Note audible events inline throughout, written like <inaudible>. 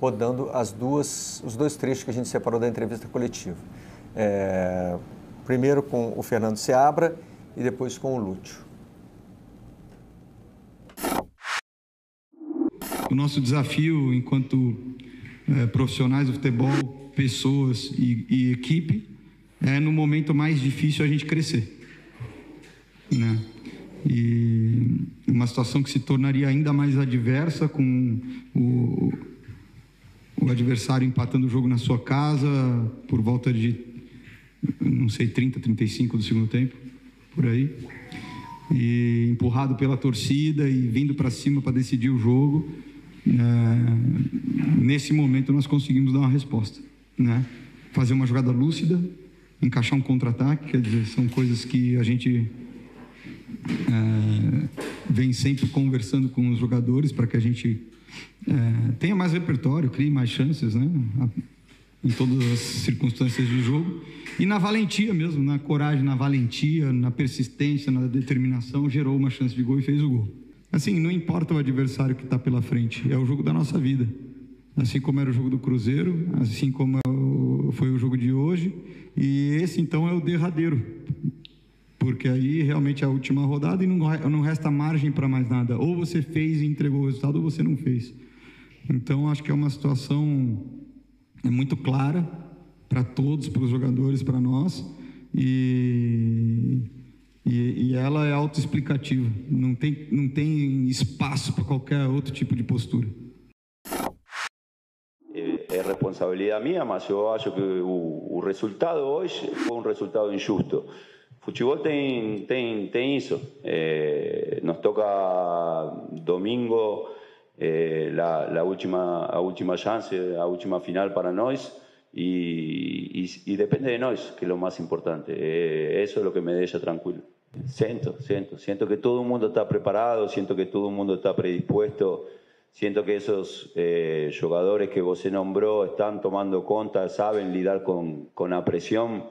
rodando as duas, os dois trechos que a gente separou da entrevista coletiva. É, primeiro com o Fernando Seabra e depois com o Lúcio. O nosso desafio enquanto é, profissionais do futebol, pessoas e, e, equipe, é no momento mais difícil a gente crescer. Né? E uma situação que se tornaria ainda mais adversa com o, o adversário empatando o jogo na sua casa por volta de, não sei, 30, 35 do segundo tempo, por aí. E empurrado pela torcida e vindo para cima para decidir o jogo. É, nesse momento nós conseguimos dar uma resposta, né? Fazer uma jogada lúcida, encaixar um contra-ataque, quer dizer, são coisas que a gente é, vem sempre conversando com os jogadores para que a gente é, tenha mais repertório, crie mais chances, né? Em todas as circunstâncias do jogo. E na valentia mesmo, na coragem, na valentia, na persistência, na determinação, gerou uma chance de gol e fez o gol. Assim, não importa o adversário que está pela frente, é o jogo da nossa vida. Assim como era o jogo do Cruzeiro, assim como é foi o jogo de hoje, e esse então é o derradeiro porque aí realmente é a última rodada e não, não resta margem para mais nada. Ou você fez e entregou o resultado, ou você não fez. Então, acho que é uma situação é muito clara para todos, para os jogadores, para nós, e, e, e ela é autoexplicativa. Não tem, não tem espaço para qualquer outro tipo de postura. É, é responsabilidade minha, mas eu acho que o, resultado hoje foi um resultado injusto. Futebol tem, tem. Eh, nos toca domingo eh, la, la, última, a última chance, a última final para nós y, depende de nós, que é o mais importante. Eh, eso es lo que me deixa tranquilo. Siento, siento, siento que todo el mundo está preparado, siento que todo el mundo está predispuesto, siento que esos eh, jugadores que você nombró están tomando cuenta, saben lidar con, con la presión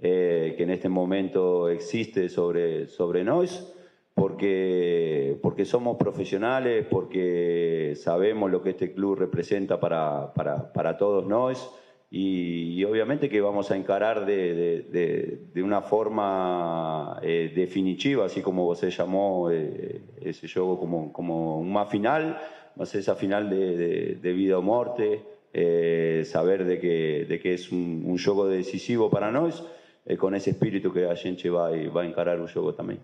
eh, que en este momento existe sobre, sobre nosotros, porque, porque somos profesionales, porque sabemos lo que este club representa para, para, para todos nosotros y, obviamente que vamos a encarar de, de, de, una forma eh, definitiva, así como usted llamó eh, ese juego como, como una final, más esa final de, vida o muerte, eh, saber de que, de que es un, un juego decisivo para nosotros é com esse espírito que a gente vai, vai encarar o jogo também.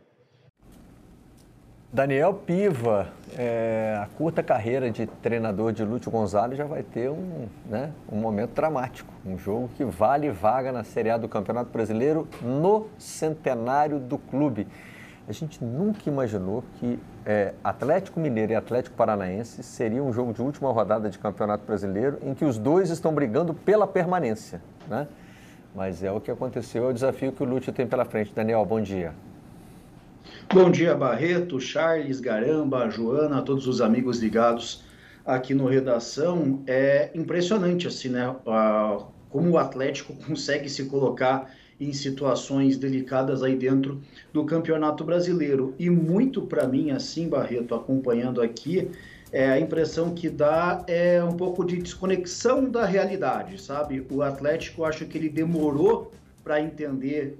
Daniel Piva, é, a curta carreira de treinador de Lúcio Gonzalez já vai ter um, né, um momento dramático. Um jogo que vale vaga na Série A do Campeonato Brasileiro no centenário do clube. A gente nunca imaginou que é, Atlético Mineiro e Atlético Paranaense seria um jogo de última rodada de Campeonato Brasileiro em que os dois estão brigando pela permanência. Né? Mas é o que aconteceu, é o desafio que o Lúcio tem pela frente. Daniel, bom dia. Bom dia, Barreto, Charles, Garamba, Joana, todos os amigos ligados aqui no Redação. É impressionante, assim, né? Como o Atlético <laughs> consegue se colocar em situações delicadas aí dentro do Campeonato Brasileiro. E muito para mim, assim, Barreto, acompanhando aqui, é, a impressão que dá é um pouco de desconexão da realidade, sabe? O Atlético, acho que ele demorou para entender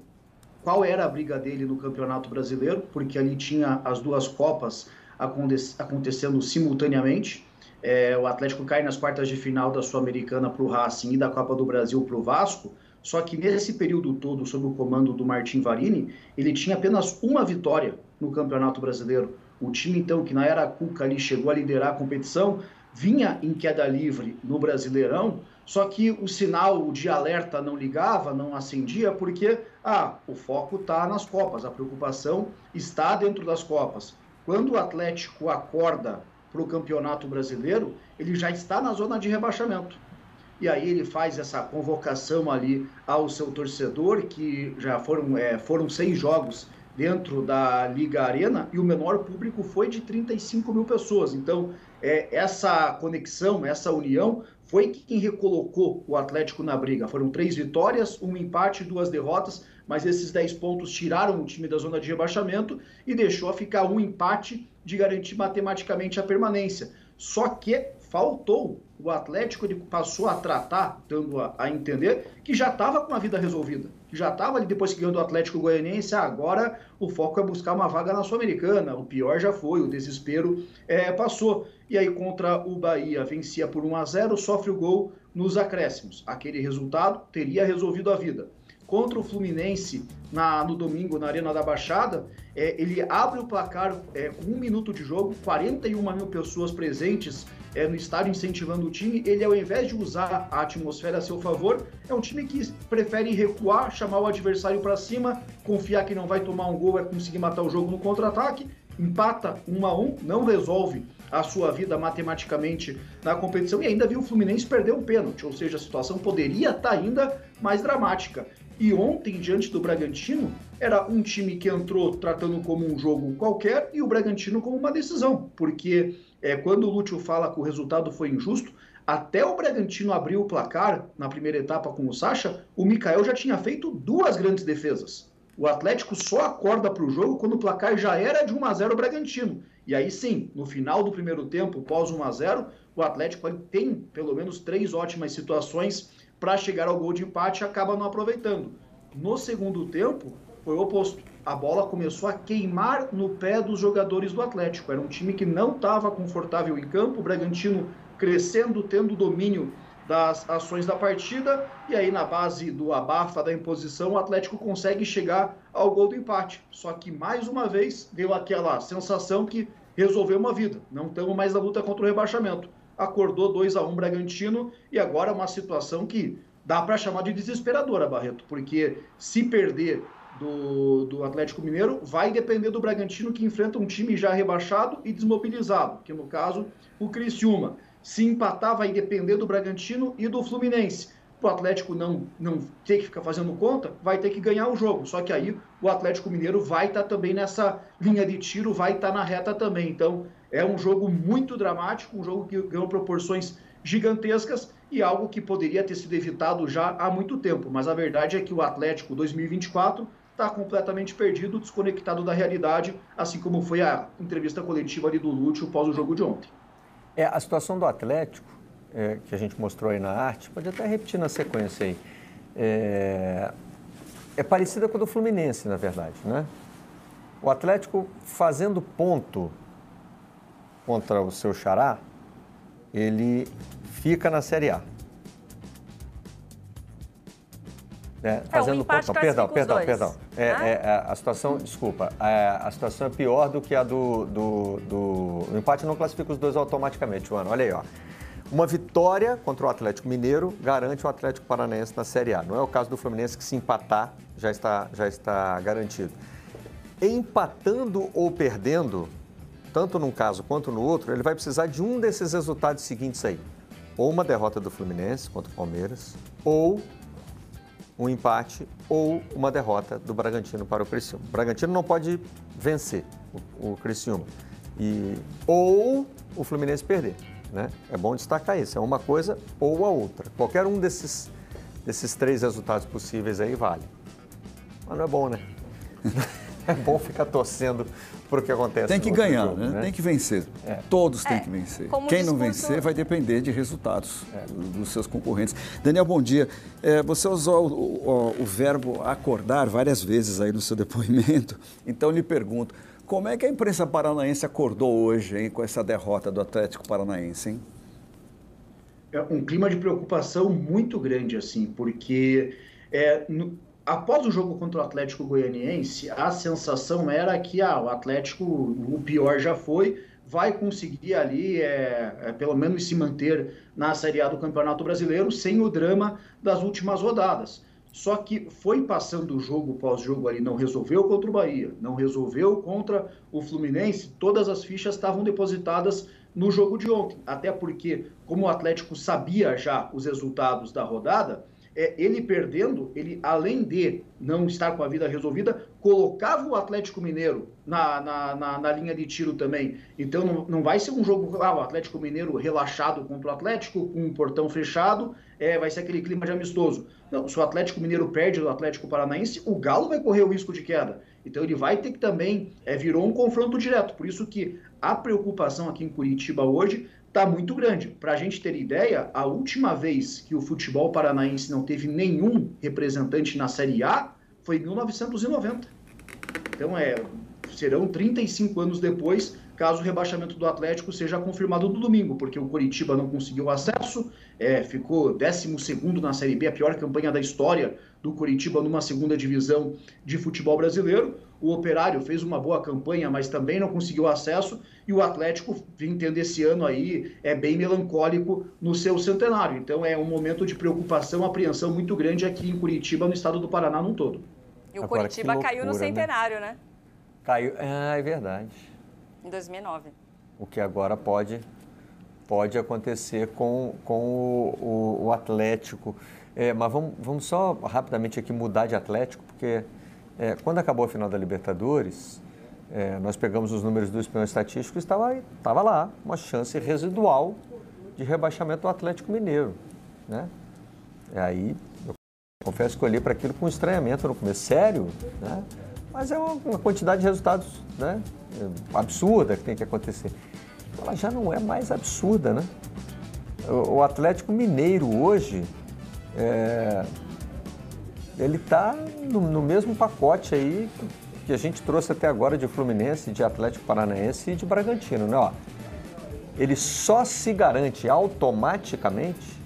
qual era a briga dele no Campeonato Brasileiro, porque ali tinha as duas Copas acontecendo simultaneamente. É, o Atlético cai nas quartas de final da Sul-Americana para o Racing e da Copa do Brasil para o Vasco. Só que nesse período todo, sob o comando do Martim Varini, ele tinha apenas uma vitória no Campeonato Brasileiro. O time, então, que na era Cuca ali chegou a liderar a competição, vinha em queda livre no Brasileirão, só que o sinal de alerta não ligava, não acendia, porque ah, o foco está nas Copas, a preocupação está dentro das Copas. Quando o Atlético acorda para o Campeonato Brasileiro, ele já está na zona de rebaixamento. E aí ele faz essa convocação ali ao seu torcedor, que já foram, é, foram seis jogos dentro da Liga Arena e o menor público foi de 35 mil pessoas. Então, é, essa conexão, essa união foi quem recolocou o Atlético na briga. Foram três vitórias, um empate, duas derrotas, mas esses 10 pontos tiraram o time da zona de rebaixamento e deixou a ficar um empate de garantir matematicamente a permanência. Só que faltou o Atlético ele passou a tratar, dando a, a entender, que já estava com a vida resolvida. Já estava ali depois que ganhou do Atlético Goianiense, ah, agora o foco é buscar uma vaga na Sul-Americana. O pior já foi, o desespero é, passou. E aí contra o Bahia vencia por 1 a 0 sofre o gol nos acréscimos. Aquele resultado teria resolvido a vida contra o Fluminense na, no domingo na Arena da Baixada, é, ele abre o placar é, com um minuto de jogo, 41 mil pessoas presentes é, no estádio incentivando o time. Ele, ao invés de usar a atmosfera a seu favor, é um time que prefere recuar, chamar o adversário para cima, confiar que não vai tomar um gol, é conseguir matar o jogo no contra-ataque. Empata 1 a 1 não resolve a sua vida matematicamente na competição e ainda viu o Fluminense perder um pênalti, ou seja, a situação poderia estar tá ainda mais dramática. E ontem, diante do Bragantino, era um time que entrou tratando como um jogo qualquer e o Bragantino como uma decisão, porque é, quando o Lúcio fala que o resultado foi injusto, até o Bragantino abrir o placar na primeira etapa com o Sacha, o Mikael já tinha feito duas grandes defesas. O Atlético só acorda para o jogo quando o placar já era de 1 a 0 o Bragantino. E aí sim, no final do primeiro tempo, pós 1 a 0 o Atlético tem pelo menos três ótimas situações para chegar ao gol de empate acaba não aproveitando. No segundo tempo, foi o oposto. A bola começou a queimar no pé dos jogadores do Atlético. Era um time que não estava confortável em campo, o Bragantino crescendo, tendo domínio das ações da partida, e aí na base do abafa da imposição, o Atlético consegue chegar ao gol do empate. Só que mais uma vez deu aquela sensação que resolveu uma vida. Não estamos mais na luta contra o rebaixamento acordou 2 a 1 Bragantino e agora uma situação que dá para chamar de desesperadora, Barreto, porque se perder do, do Atlético Mineiro vai depender do Bragantino que enfrenta um time já rebaixado e desmobilizado, que no caso o Criciúma. Se empatar vai depender do Bragantino e do Fluminense. O Atlético não, não ter que ficar fazendo conta, vai ter que ganhar o jogo. Só que aí o Atlético Mineiro vai estar tá também nessa linha de tiro, vai estar tá na reta também. Então é um jogo muito dramático, um jogo que ganhou proporções gigantescas e algo que poderia ter sido evitado já há muito tempo. Mas a verdade é que o Atlético 2024 está completamente perdido, desconectado da realidade, assim como foi a entrevista coletiva ali do Lúcio pós o jogo de ontem. É, a situação do Atlético, é, que a gente mostrou aí na arte, pode até repetir na sequência aí, é, é parecida com a do Fluminense, na verdade, né? O Atlético fazendo ponto contra o seu xará, ele fica na Série A. É, fazendo é, ponto, não, perdão, perdão, perdão. É, ah? é, a situação, desculpa, é, a situação é pior do que a do, do, do, O empate não classifica os dois automaticamente, Joana. Olha aí, ó. Uma vitória contra o Atlético Mineiro garante o Atlético Paranaense na Série A. Não é o caso do Fluminense que se empatar já está, já está garantido. Empatando ou perdendo, tanto num caso quanto no outro, ele vai precisar de um desses resultados seguintes aí. Ou uma derrota do Fluminense contra o Palmeiras, ou um empate, ou uma derrota do Bragantino para o Criciúma. O Bragantino não pode vencer o, o Criciúma. E, ou o Fluminense perder. Né? É bom destacar isso. É uma coisa ou a outra. Qualquer um desses, desses três resultados possíveis aí vale. Mas não é bom, né? <laughs> é bom ficar torcendo por o que acontece. Tem que ganhar, jogo, né? né? Tem que vencer. É. Todos têm é, que vencer. Quem não vencer vai depender de resultados é. dos seus concorrentes. Daniel, bom dia. É, você usou o, o, o, verbo acordar várias vezes aí no seu <laughs> depoimento. Então lhe pergunto, como é que a imprensa paranaense acordou hoje hein, com essa derrota do Atlético Paranaense, hein? É um clima de preocupação muito grande, assim, porque é, no, após o jogo contra o Atlético Goianiense, a sensação era que ah, o Atlético, o pior já foi, vai conseguir ali, é, é, pelo menos se manter na Série A do Campeonato Brasileiro sem o drama das últimas rodadas. Só que foi passando o jogo pós-jogo ali, não resolveu contra o Bahia, não resolveu contra o Fluminense, todas as fichas estavam depositadas no jogo de ontem. Até porque, como o Atlético sabia já os resultados da rodada, é, ele perdendo, ele além de não estar com a vida resolvida, colocava o Atlético Mineiro na, na, na, na linha de tiro também. Então não, não vai ser um jogo, ah, o Atlético Mineiro relaxado contra o Atlético, com um portão fechado, é, vai ser aquele clima de amistoso. Não, se o Atlético Mineiro perde do Atlético Paranaense, o Galo vai correr o risco de queda. Então ele vai ter que também, é, virou um confronto direto. Por isso que a preocupação aqui em Curitiba hoje está muito grande. Para a gente ter ideia, a última vez que o futebol paranaense não teve nenhum representante na Série A foi em 1990. Então, é, serão 35 anos depois, caso o rebaixamento do Atlético seja confirmado no domingo, porque o Coritiba não conseguiu acesso, é, ficou 12 na Série B, a pior campanha da história do Coritiba numa segunda divisão de futebol brasileiro. O Operário fez uma boa campanha, mas também não conseguiu acesso. E o Atlético, vem tendo esse ano aí, é bem melancólico no seu centenário. Então é um momento de preocupação, apreensão muito grande aqui em Curitiba, no estado do Paraná num todo. E o Agora, Curitiba loucura, caiu no né? centenário, né? né? Caiu, ah, é verdade. Em 2009. O que agora pode, pode acontecer com, com o, o, o Atlético. É, mas vamos, vamos só rapidamente aqui mudar de Atlético, porque é, quando acabou a final da Libertadores, é, nós pegamos os números do espião estatístico e estava, estava lá uma chance residual de rebaixamento do Atlético Mineiro. Né? E aí, eu confesso que olhei para aquilo com estranhamento no começo. Sério? Né? Mas é uma, quantidade de resultados né? absurda que tem que acontecer. Ela já não é mais absurda, né? O, Atlético Mineiro hoje é, ele está no, no, mesmo pacote aí que a gente trouxe até agora de Fluminense, de Atlético Paranaense e de Bragantino, né? Ó, ele só se garante automaticamente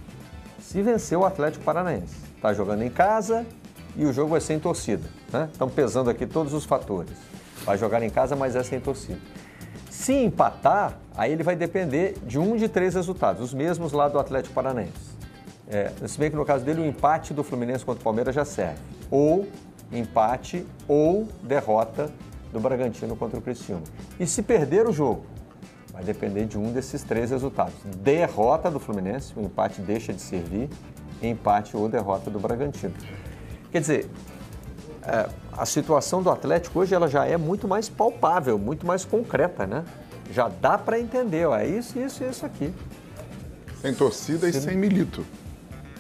se vencer o Atlético Paranaense. Está jogando em casa e o jogo é sem torcida. Né? Estão pesando aqui todos os fatores. Vai jogar em casa, mas é sem torcida. Se empatar, aí ele vai depender de um de três resultados, os mesmos lá do Atlético Paranaense. É, se bem que no caso dele o empate do Fluminense contra o Palmeiras já serve. Ou empate ou derrota do Bragantino contra o Criciúma. E se perder o jogo, vai depender de um desses três resultados. Derrota do Fluminense, o empate deixa de servir, empate ou derrota do Bragantino. Quer dizer, é, a situação do Atlético hoje ela já é muito mais palpável, muito mais concreta, né? Já dá para entender, ó, é isso, isso e isso aqui. Sem torcida e sem milito.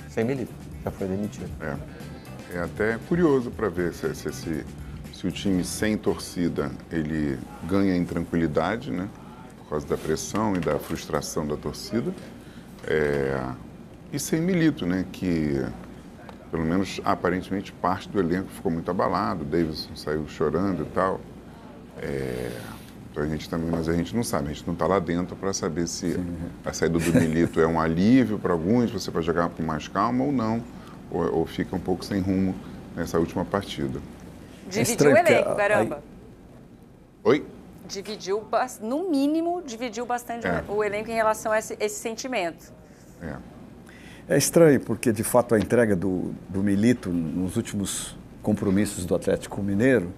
Sem milito, já foi demitido. É, é até curioso para ver se, se, se, se, o time sem torcida ele ganha em tranquilidade, né? Por causa da pressão e da frustração da torcida. É, e sem milito, né? Que pelo menos aparentemente parte do elenco ficou muito abalado, o Davidson saiu chorando e tal. É, então a gente também, mas a gente não sabe, a gente não está lá dentro para saber se Sim. a saída do Milito é um <laughs> alívio para alguns, você vai jogar com mais calma ou não, ou, ou, fica um pouco sem rumo nessa última partida. Dividiu é o elenco, caramba. Oi? Dividiu, no mínimo, dividiu bastante é. o elenco em relação a esse, esse sentimento. É. É estranho, porque de fato a entrega do, do Milito nos últimos compromissos do Atlético Mineiro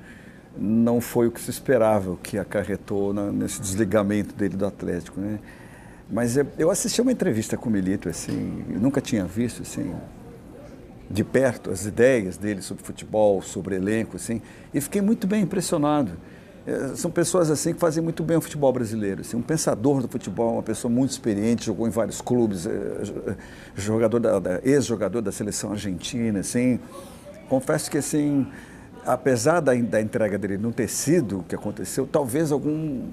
não foi o que se esperava, o que acarretou na, nesse desligamento dele do Atlético, né? Mas eu, assisti uma entrevista com o Milito, assim, nunca tinha visto, assim, de perto as ideias dele sobre futebol, sobre elenco, assim, e fiquei muito bem impressionado. É, são pessoas assim que fazem muito bem o futebol brasileiro. Assim, um pensador do futebol, uma pessoa muito experiente, jogou em vários clubes, é, é, jogador da, da ex-jogador da seleção argentina, assim. Confesso que assim apesar da, da entrega dele não ter sido o que aconteceu, talvez algum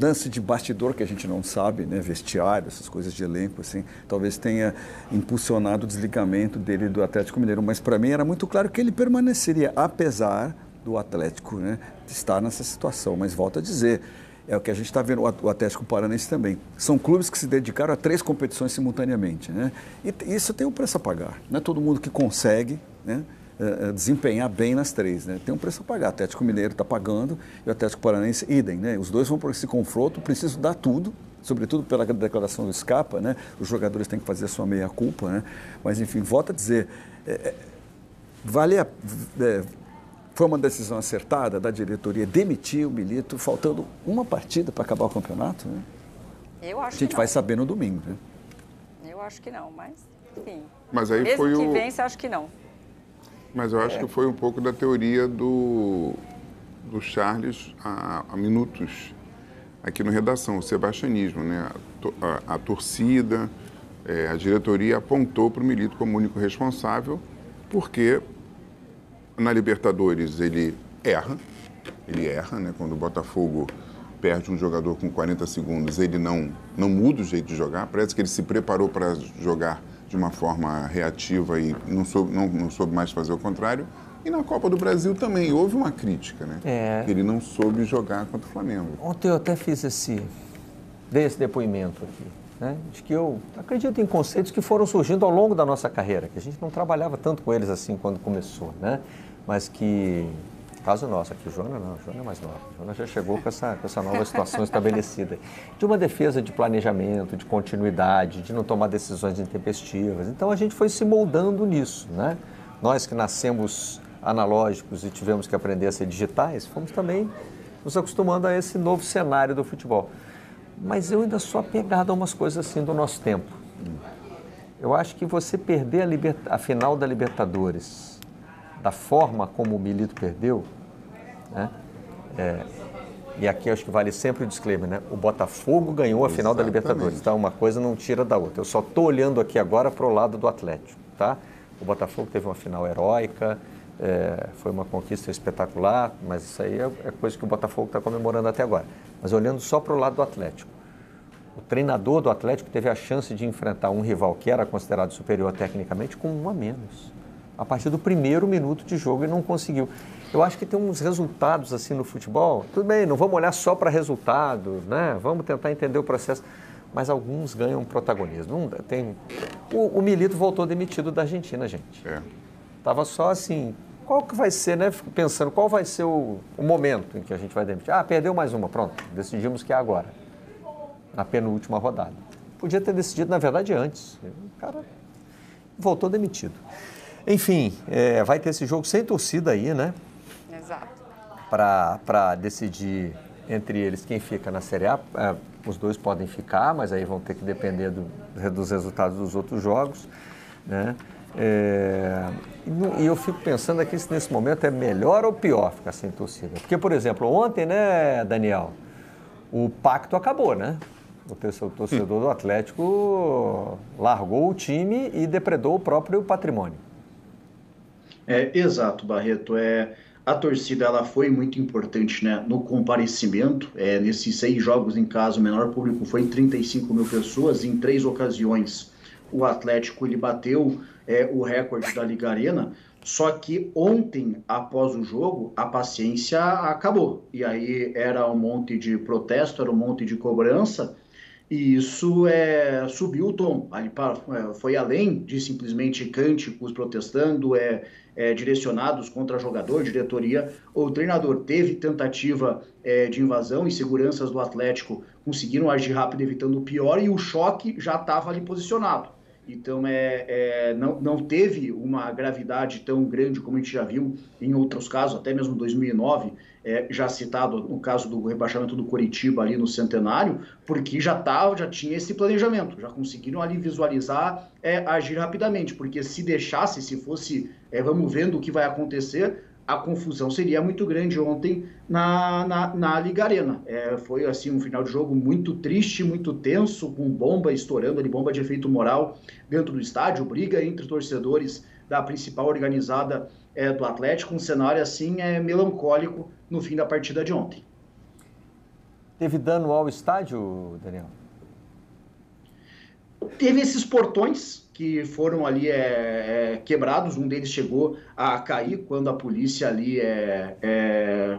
lance de bastidor que a gente não sabe, né, vestiário, essas coisas de elenco, assim, talvez tenha impulsionado o desligamento dele do Atlético Mineiro. Mas para mim era muito claro que ele permaneceria, apesar do Atlético né, estar nessa situação. Mas volto a dizer, é o que a gente está vendo o Atlético Paranense também. São clubes que se dedicaram a três competições simultaneamente, né? E isso tem um preço a pagar. Não é todo mundo que consegue, né? uh, desempenhar bem nas três. Né? Tem um preço a pagar. O Atlético Mineiro está pagando e o Atlético Paranaense, idem. Né? Os dois vão para esse confronto, preciso dar tudo, sobretudo pela declaração do Escapa, né? os jogadores têm que fazer a sua meia-culpa. Né? Mas, enfim, volto a dizer, é, vale a, é, foi uma decisão acertada da diretoria demitir o Milito, faltando uma partida para acabar o campeonato? Né? Eu acho A gente vai saber no domingo. Né? Eu acho que não, mas enfim. Mas aí Mesmo foi que o... vence, acho que não. Mas eu acho é. que foi um pouco da teoria do, do Charles há, há minutos aqui no Redação, o sebastianismo, né? a, a, a torcida, é, a diretoria apontou para o Milito como único responsável, porque na Libertadores ele erra, ele erra, né? quando o Botafogo perde um jogador com 40 segundos, ele não, não muda o jeito de jogar. Parece que ele se preparou para jogar de uma forma reativa e não soube, não, não soube mais fazer o contrário. E na Copa do Brasil também houve uma crítica, né? É. Que ele não soube jogar contra o Flamengo. Ontem eu até fiz esse, dei esse depoimento aqui, né? De que eu acredito em conceitos que foram surgindo ao longo da nossa carreira, que a gente não trabalhava tanto com eles assim quando começou, né? Mas que Caso nosso aqui, Joana não, Joana é mais nova. Joana já chegou com essa, com essa nova situação <laughs> estabelecida. De uma defesa de planejamento, de continuidade, de não tomar decisões intempestivas. Então a gente foi se moldando nisso, né? Nós que nascemos analógicos e tivemos que aprender a ser digitais, fomos também nos acostumando a esse novo cenário do futebol. Mas eu ainda sou apegado a umas coisas assim do nosso tempo. Eu acho que você perder a, a final da Libertadores da forma como o Milito perdeu, né? É, e aqui acho que vale sempre o disclaimer, né? O Botafogo ganhou a Exatamente. final da Libertadores, então uma coisa não tira da outra. Eu só estou olhando aqui agora para o lado do Atlético, tá? O Botafogo teve uma final heróica, é, foi uma conquista espetacular, mas isso aí é, é coisa que o Botafogo está comemorando até agora. Mas olhando só para o lado do Atlético, o treinador do Atlético teve a chance de enfrentar um rival que era considerado superior tecnicamente com um a menos a partir do primeiro minuto de jogo e não conseguiu. Eu acho que tem uns resultados assim no futebol. Tudo bem, não vamos olhar só para resultado, né? Vamos tentar entender o processo. Mas alguns ganham protagonismo. Não, tem... o, o Milito voltou demitido da Argentina, gente. É. Tava só assim, qual que vai ser, né? Fico pensando, qual vai ser o, o, momento em que a gente vai demitir? Ah, perdeu mais uma, pronto, decidimos que é agora, na penúltima rodada. Podia ter decidido, na verdade, antes. O cara voltou demitido. Enfim, é, vai ter esse jogo sem torcida aí, né? Exato. Para decidir entre eles quem fica na Série A. É, os dois podem ficar, mas aí vão ter que depender do, dos resultados dos outros jogos. Né? É, e eu fico pensando aqui se nesse momento é melhor ou pior ficar sem torcida. Porque, por exemplo, ontem, né, Daniel, o pacto acabou, né? O torcedor do Atlético largou o time e depredou o próprio patrimônio. É, exato, Barreto. É, a torcida ela foi muito importante né, no comparecimento. É, nesses seis jogos em casa, o menor público foi 35 mil pessoas. Em três ocasiões, o Atlético ele bateu é, o recorde da Liga Arena. Só que ontem, após o jogo, a paciência acabou. E aí era um monte de protesto, era um monte de cobrança. E isso é, subiu o tom. É, foi além de simplesmente cânticos protestando, é, é, direcionados contra jogador, diretoria ou treinador. Teve tentativa é, de invasão e seguranças do Atlético conseguiram agir rápido, evitando o pior, e o choque já estava ali posicionado. Então, é, é, não, não teve uma gravidade tão grande como a gente já viu em outros casos, até mesmo 2009, é, já citado no caso do rebaixamento do Coritiba ali no Centenário, porque já tava, já tinha esse planejamento, já conseguiram ali visualizar, é, agir rapidamente, porque se deixasse, se fosse, é, vamos vendo o que vai acontecer, a confusão seria muito grande ontem na, na, na Liga Arena. É, foi assim um final de jogo muito triste, muito tenso, com bomba estourando ali, bomba de efeito moral dentro do estádio, briga entre torcedores da principal organizada é, do Atlético, um cenário assim é melancólico no fim da partida de ontem. Teve dano ao estádio, Daniel? Teve esses portões que foram ali é, é, quebrados. Um deles chegou a cair quando a polícia ali é, é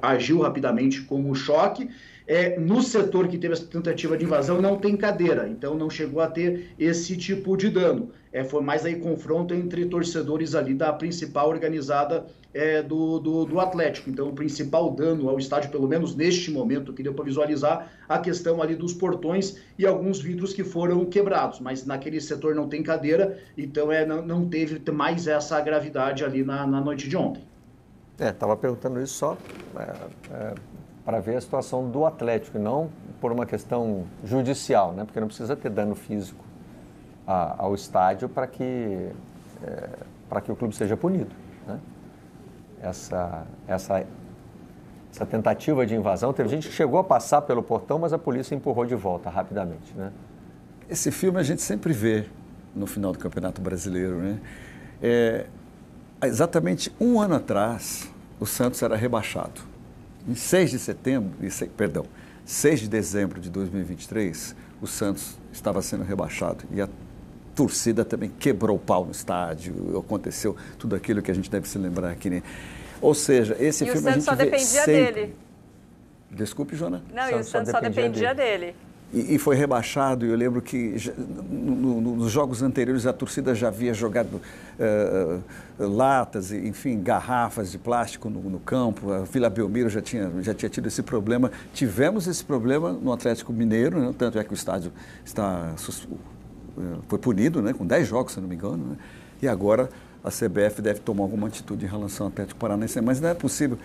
agiu rapidamente como choque. É, no setor que teve essa tentativa de invasão não tem cadeira, então não chegou a ter esse tipo de dano. É, foi mais aí confronto entre torcedores ali da principal organizada é, do, do, do, Atlético. Então, o principal dano ao estádio, pelo menos neste momento, que deu para visualizar, a questão ali dos portões e alguns vidros que foram quebrados. Mas naquele setor não tem cadeira, então é, não, não teve mais essa gravidade ali na, na noite de ontem. É, estava perguntando isso só é, é, para ver a situação do Atlético, não por uma questão judicial, né? porque não precisa ter dano físico a, ao estádio para que, é, para que o clube seja punido. Né? Essa, essa, essa tentativa de invasão, teve gente que chegou a passar pelo portão, mas a polícia empurrou de volta rapidamente. Né? Esse filme a gente sempre vê no final do Campeonato Brasileiro. Né? É, exatamente um ano atrás, o Santos era rebaixado Em 6 de setembro, perdão, 6 de dezembro de 2023, o Santos estava sendo rebaixado e a torcida também quebrou o pau no estádio, aconteceu tudo aquilo que a gente deve se lembrar aqui. Né? Ou seja, esse e filme o Santos a gente só dependia sempre... dele. Desculpe, Jona. Não, e o Santos só dependia, dele. dele. E, e, foi rebaixado, e eu lembro que no, no, nos jogos anteriores a torcida já havia jogado uh, latas, enfim, garrafas de plástico no, no, campo. A Vila Belmiro já tinha, já tinha tido esse problema. Tivemos esse problema no Atlético Mineiro, né? tanto é que o estádio está, foi punido né? com 10 jogos, se não me engano. Né? E agora a CBF deve tomar alguma atitude em relação ao Atlético Paranaense, mas não é possível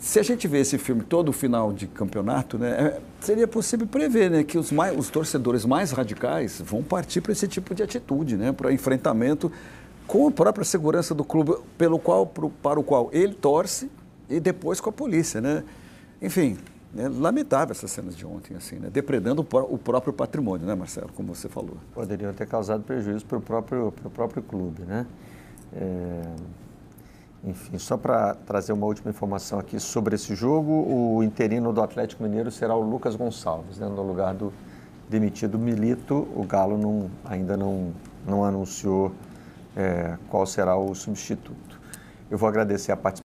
se a gente vê esse filme todo final de campeonato, né, é, seria possível prever né, que os, mais, os torcedores mais radicais vão partir para esse tipo de atitude, né, para enfrentamento com a própria segurança do clube pelo qual, pro, para o qual ele torce e depois com a polícia. Né? Enfim, é lamentável essas cenas de ontem, assim, né? depredando o próprio patrimônio, né, Marcelo, como você falou. Poderiam ter causado prejuízo para o próprio, próprio clube, né? É... Enfim, só para trazer uma última informação aqui sobre esse jogo, o interino do Atlético Mineiro será o Lucas Gonçalves, né, no lugar do demitido Milito. O Galo não, ainda não, não anunciou é, qual será o substituto. Eu vou agradecer a participação.